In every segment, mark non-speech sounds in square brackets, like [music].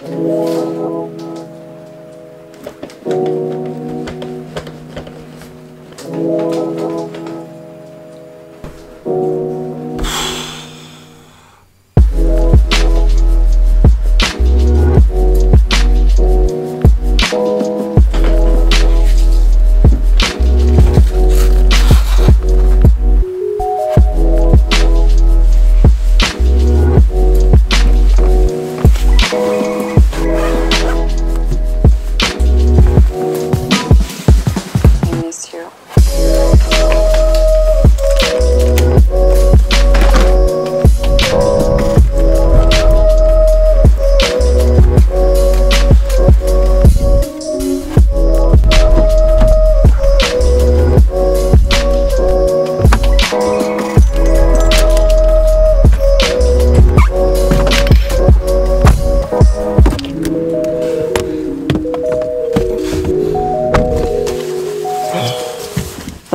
These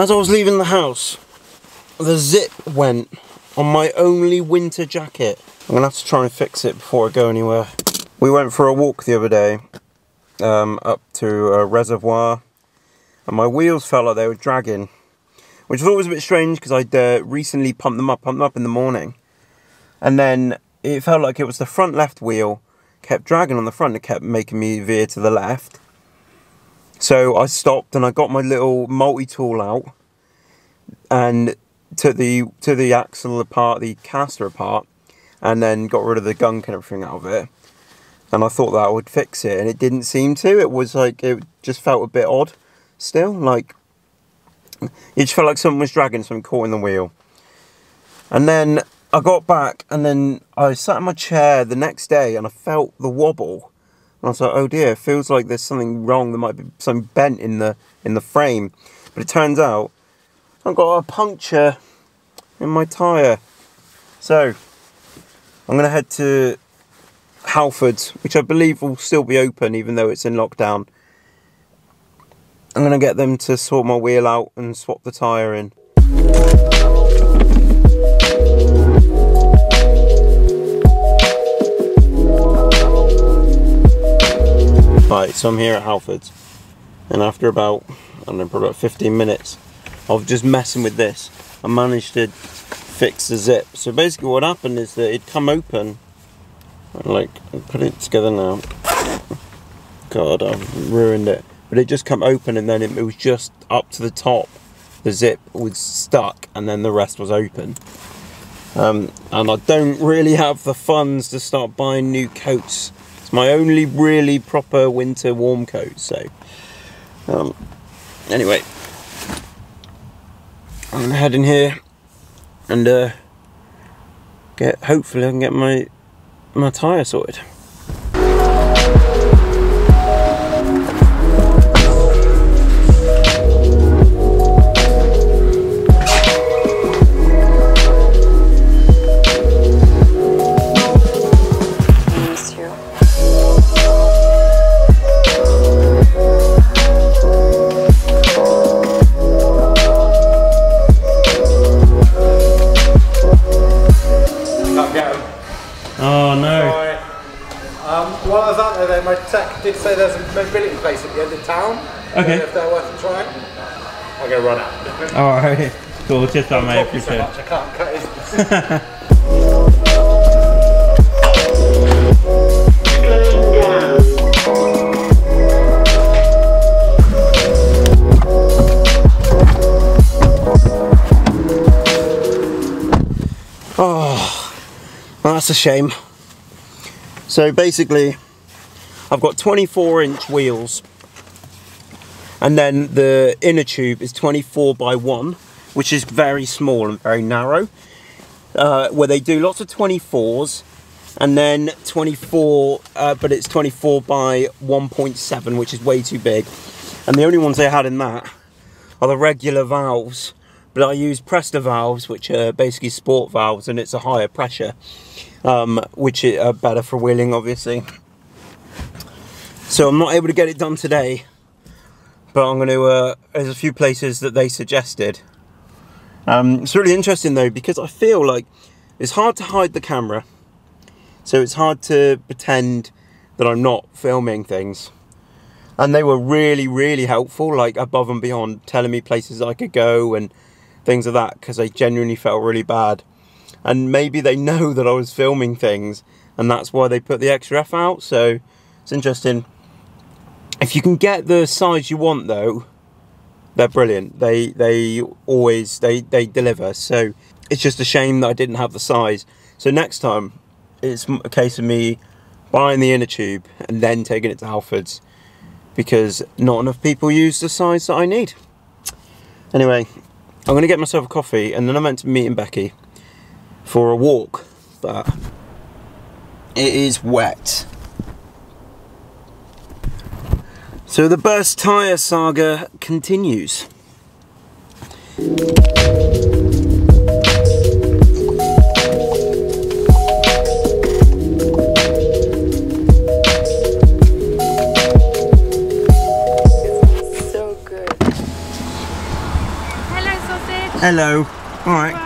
As I was leaving the house, the zip went on my only winter jacket. I'm gonna have to try and fix it before I go anywhere. We went for a walk the other day um, up to a reservoir, and my wheels felt like they were dragging, which was a bit strange because I'd uh, recently pumped them up, pumped them up in the morning, and then it felt like it was the front left wheel kept dragging on the front. It kept making me veer to the left. So I stopped and I got my little multi-tool out and took the to the axle apart, the caster apart, and then got rid of the gunk and everything out of it. And I thought that would fix it, and it didn't seem to. It was like it just felt a bit odd still. Like it just felt like someone was dragging something caught in the wheel. And then I got back and then I sat in my chair the next day and I felt the wobble. And I was like, oh dear, it feels like there's something wrong. There might be something bent in the in the frame. But it turns out I've got a puncture in my tyre. So I'm gonna head to Halfords, which I believe will still be open even though it's in lockdown. I'm gonna get them to sort my wheel out and swap the tyre in. Right, so I'm here at Halfords, and after about, I don't know, probably about 15 minutes of just messing with this, I managed to fix the zip. So basically what happened is that it'd come open, like, put it together now. God, I've ruined it. But it just come open and then it, it was just up to the top. The zip was stuck and then the rest was open. Um, and I don't really have the funds to start buying new coats. It's my only really proper winter warm coat, so um, anyway, I'm gonna head in here and uh, get. Hopefully, I can get my my tire sorted. Um, while I was out there, though, my tech did say there's a mobility place at the end of town. Okay. if they're worth a try. I'm gonna run out. [laughs] Alright, cool. Just on my Talk you so much, I can't cut his. [laughs] Oh, well, that's a shame. So basically, I've got 24 inch wheels, and then the inner tube is 24 by 1, which is very small and very narrow. Uh, where they do lots of 24s, and then 24, uh, but it's 24 by 1.7, which is way too big. And the only ones they had in that are the regular valves. But I use Presta valves, which are basically sport valves, and it's a higher pressure, um, which are better for wheeling, obviously. So I'm not able to get it done today, but I'm going to. Uh, there's a few places that they suggested. Um, it's really interesting though because I feel like it's hard to hide the camera, so it's hard to pretend that I'm not filming things. And they were really, really helpful, like above and beyond, telling me places I could go and things like that, because they genuinely felt really bad. And maybe they [laughs] know that I was filming things, and that's why they put the extra F out. So it's interesting. If you can get the size you want, though, they're brilliant. They they always they they deliver. So it's just a shame that I didn't have the size. So next time, it's a case of me buying the inner tube and then taking it to Halfords because not enough people use the size that I need. Anyway, I'm going to get myself a coffee and then I'm meant to meet Becky for a walk, but it is wet. So the burst tyre saga continues. Hello, All right.